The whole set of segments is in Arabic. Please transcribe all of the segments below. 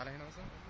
How to handle myself?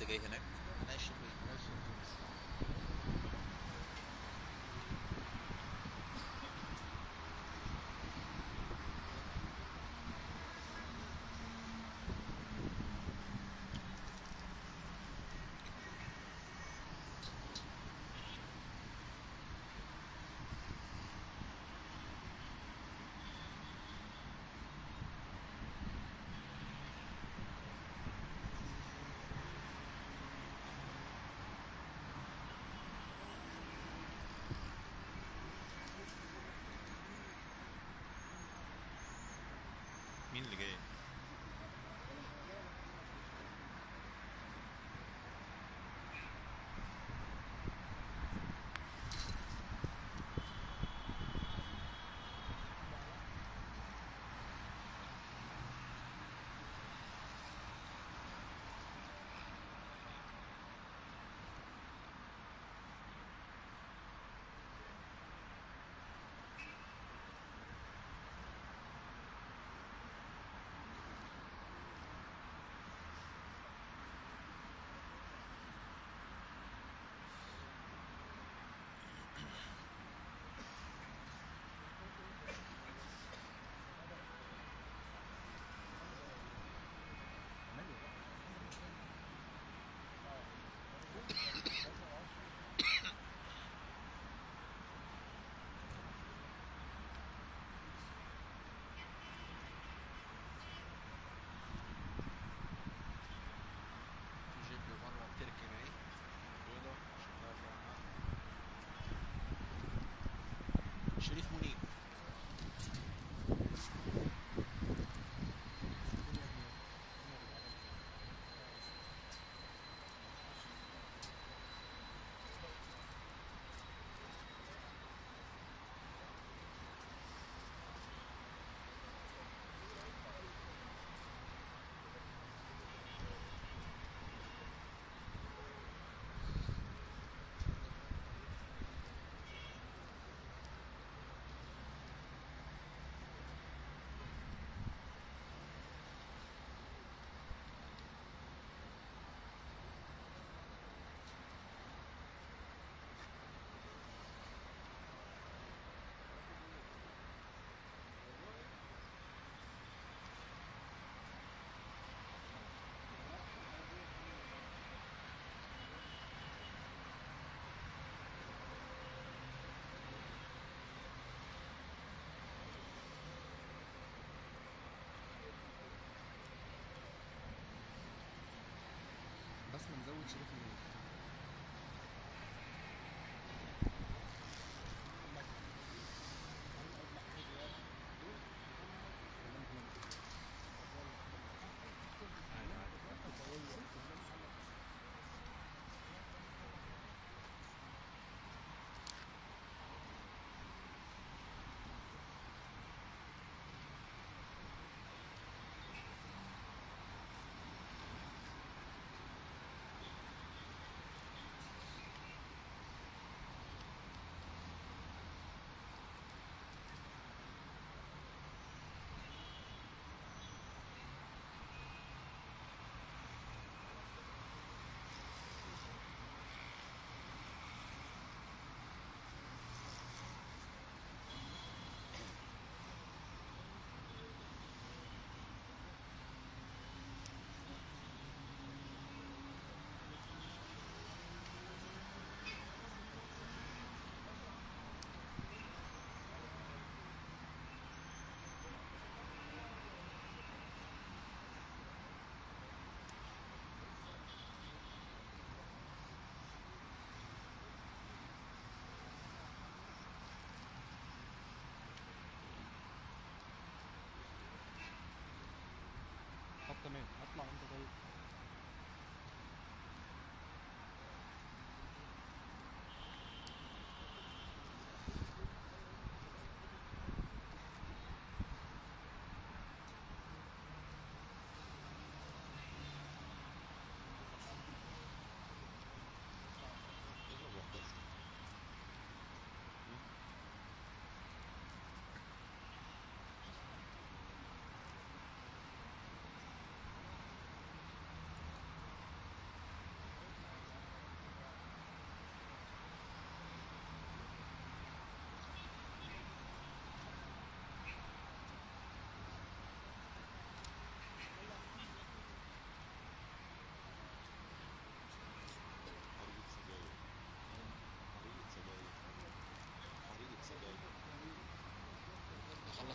দিকে এখানে। মানে 2000 que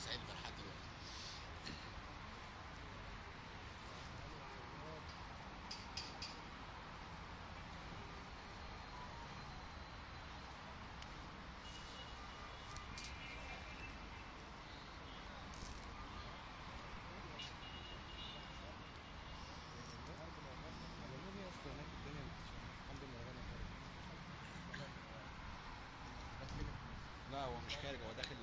الناس لحد دلوقتي لا هو مش خارج هو داخل